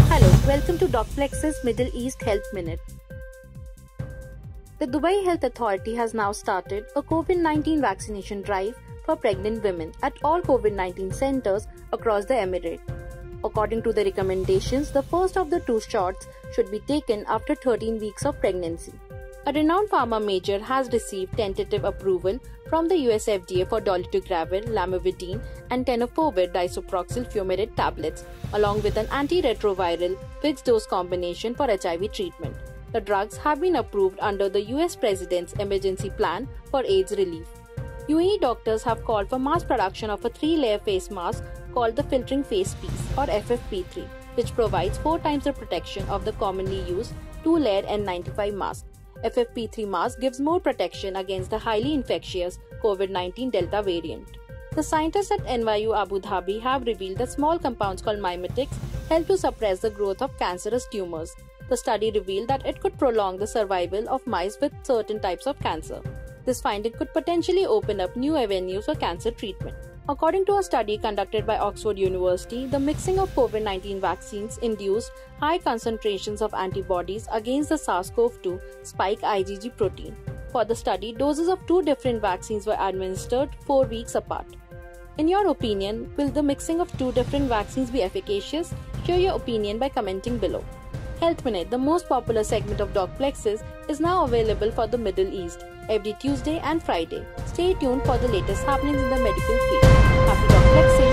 Hello, welcome to Docplexus Middle East Health Minute. The Dubai Health Authority has now started a COVID 19 vaccination drive for pregnant women at all COVID 19 centers across the Emirate. According to the recommendations, the first of the two shots should be taken after 13 weeks of pregnancy. A renowned pharma major has received tentative approval from the US FDA for dolutegravir, lamivudine, and tenofovir disoproxil fumarate tablets, along with an antiretroviral fixed-dose combination for HIV treatment. The drugs have been approved under the US President's Emergency Plan for AIDS relief. UAE doctors have called for mass production of a three-layer face mask called the filtering face piece or FFP3, which provides four times the protection of the commonly used two-layer N95 mask. FFP3 mask gives more protection against the highly infectious COVID 19 Delta variant. The scientists at NYU Abu Dhabi have revealed that small compounds called mimetics help to suppress the growth of cancerous tumors. The study revealed that it could prolong the survival of mice with certain types of cancer. This finding could potentially open up new avenues for cancer treatment. According to a study conducted by Oxford University, the mixing of COVID 19 vaccines induced high concentrations of antibodies against the SARS CoV 2 spike IgG protein. For the study, doses of two different vaccines were administered four weeks apart. In your opinion, will the mixing of two different vaccines be efficacious? Share your opinion by commenting below. Health Minute, the most popular segment of Docplexus, is now available for the Middle East every Tuesday and Friday. Stay tuned for the latest happenings in the medical field. Happy DocPlexing!